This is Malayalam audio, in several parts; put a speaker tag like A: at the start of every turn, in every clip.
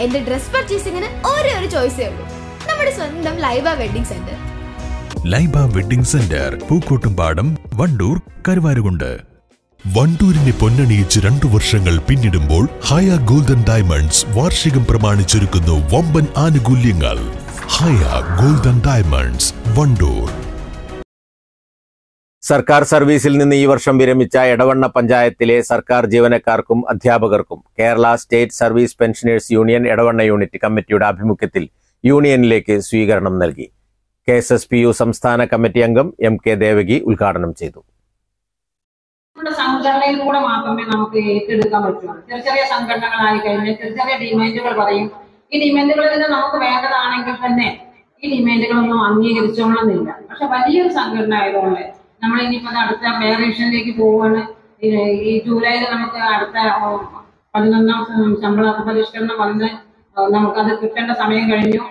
A: എന്റെ ഡ്രസ് പർച്ചേസിംഗിന് ഒരേ ഒരു ചോയ്സേ ഉള്ളൂ. നമ്മുടെ സ്വന്തം Laiba wedding centre.
B: Laiba wedding centre Pookkottumpadam Wandoor Karuvarakundu. വണ്ടൂരിനെ പൊന്നണിയിച്ച് രണ്ടു വർഷങ്ങൾ പിന്നിടുമ്പോൾ ഹയ ഗോൾഡൻ ഡയമണ്ട്സ് വാർഷികം പ്രമാണിച്ചൊരുക്കുന്നു വമ്പൻ ആനുകൂല്യങ്ങൾ. Haya Golden Diamonds Wandoor.
C: സർക്കാർ സർവീസിൽ നിന്ന് ഈ വർഷം വിരമിച്ച എടവണ്ണ പഞ്ചായത്തിലെ സർക്കാർ ജീവനക്കാർക്കും അധ്യാപകർക്കും Kerala state service pensioners union Edavanna unit കമ്മിറ്റിയുടെ ആഭിമുഖ്യത്തിൽ യൂണിയനിലേക്ക് സ്വീകരണം നൽകി. K S S P U സംസ്ഥാന കമ്മിറ്റി അംഗം എം കെ ദേവകി ഉദ്ഘാടനം ചെയ്തു.
D: സംഘടനയിലൂടെ മാത്രമേ നമുക്ക് ഏറ്റെടുക്കാൻ പറ്റുള്ളൂ ചെറിയ ചെറിയ സംഘടനകളായി കഴിഞ്ഞാൽ ചെറിയ ചെറിയ ഡിമാൻഡുകൾ പറയും. ഈ ഡിമാൻഡുകൾ തന്നെ നമുക്ക് വേണ്ടതാണെങ്കിൽ തന്നെ ഈ ഡിമാൻഡുകളൊന്നും അംഗീകരിച്ചോളണമെന്നില്ല. പക്ഷെ വലിയൊരു സംഘടന ആയതുകൊണ്ട് നമ്മൾ ഇനിയിപ്പോ അടുത്ത പേറേഷനിലേക്ക് പോവുകയാണ് ഈ- ജൂലൈയിൽ നമുക്ക് അടുത്ത പതിനൊന്നാം ശമ്പള പരിഷ്കരണം വന്ന് അത് കിട്ടേണ്ട സമയം കഴിഞ്ഞു.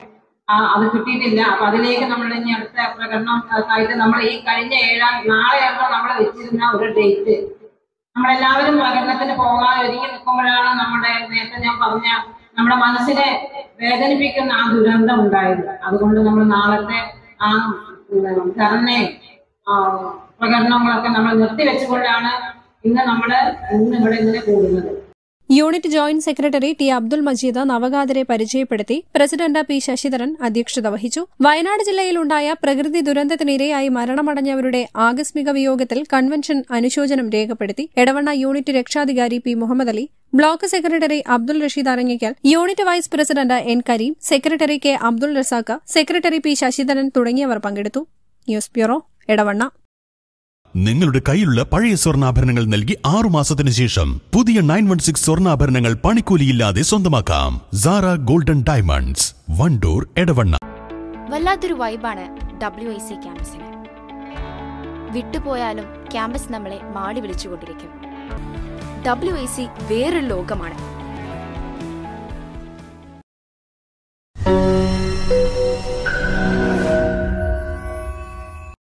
D: ആ അത് കിട്ടിയിട്ടില്ല. അപ്പൊ അതിലേക്ക് നമ്മൾ ഇനി അടുത്ത പ്രകടനം ആയിട്ട് നമ്മൾ ഈ കഴിഞ്ഞ ഏഴാം നാളെയാകുമ്പോൾ നമ്മൾ വെച്ചിരുന്ന ഒരു ഡേറ്റ്. നമ്മളെല്ലാവരും പ്രകടനത്തിന് പോകാതെ ഒരുങ്ങി നിൽക്കുമ്പോഴാണ് നമ്മുടെ നേരത്തെ ഞാൻ പറഞ്ഞ നമ്മുടെ മനസ്സിനെ വേദനിപ്പിക്കുന്ന ആ ദുരന്തം ഉണ്ടായത്. അതുകൊണ്ട് നമ്മൾ നാളത്തെ ആ ധർണയും പ്രകടനങ്ങളൊക്കെ നമ്മൾ നിർത്തിവെച്ചുകൊണ്ടാണ് ഇന്ന് നമ്മൾ ഇന്ന് ഇവിടെ ഇങ്ങനെ കൂടുന്നത്.
E: Unit joint secretary T Abdul Majeed നവഗാതരെ പരിചയപ്പെടുത്തി പ്രസിഡന്റ് പി ശശിധരൻ അധ്യക്ഷത വഹിച്ചു. വയനാട് ജില്ലയിലുണ്ടായ പ്രകൃതി ദുരന്തത്തിനിരയായി മരണമടഞ്ഞവരുടെ ആകസ്മിക വിയോഗത്തിൽ കൺവെൻഷൻ അനുശോചനം രേഖപ്പെടുത്തി. എടവണ്ണ യൂണിറ്റ് രക്ഷാധികാരി P Muhammad Ali block secretary Abdul Rasheed Arangikkal unit vice president N Kareem secretary K Abdul Razak secretary P Shashidharan തുടങ്ങിയവർ പങ്കെടുത്തു. News bureau Edavanna.
B: നിങ്ങളുടെ കയ്യിലുള്ള പഴയ സ്വർണാഭരണങ്ങൾ നൽകി ആറു മാസത്തിന് ശേഷം പുതിയ നയൻ വൺ സിക്സ് സ്വർണാഭരണങ്ങൾ പണിക്കൂലിയില്ലാതെ സ്വന്തമാക്കാം. Zara golden diamonds Wandoor Edavanna.
F: വല്ലാത്തൊരു വൈബാണ് ഡബ്ല്യു ഐ സി ക്യാമ്പസിന്. വിട്ടുപോയാലും ക്യാമ്പസ് നമ്മളെ മാടി വിളിച്ചുകൊണ്ടിരിക്കും. ഡബ്ല്യു ഐ സി വേറൊരു ലോകമാണ്.